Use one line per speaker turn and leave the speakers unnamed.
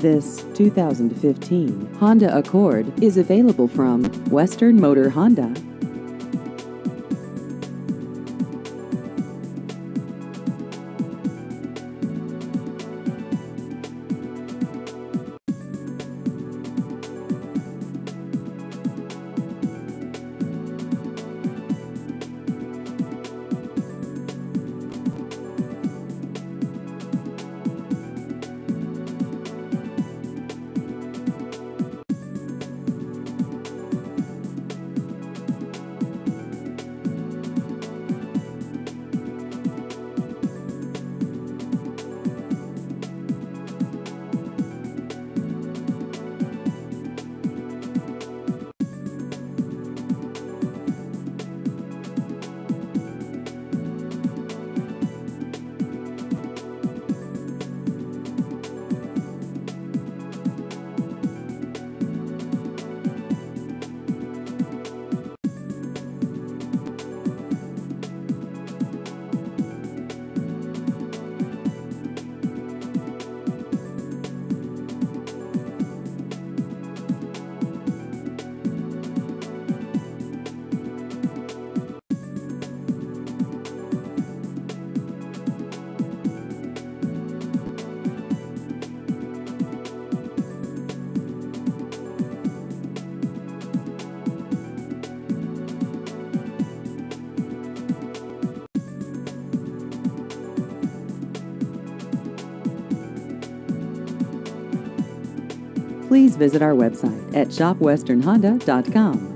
This 2015 Honda Accord is available from Western Motor Honda. Please visit our website at shopwesternhonda.com.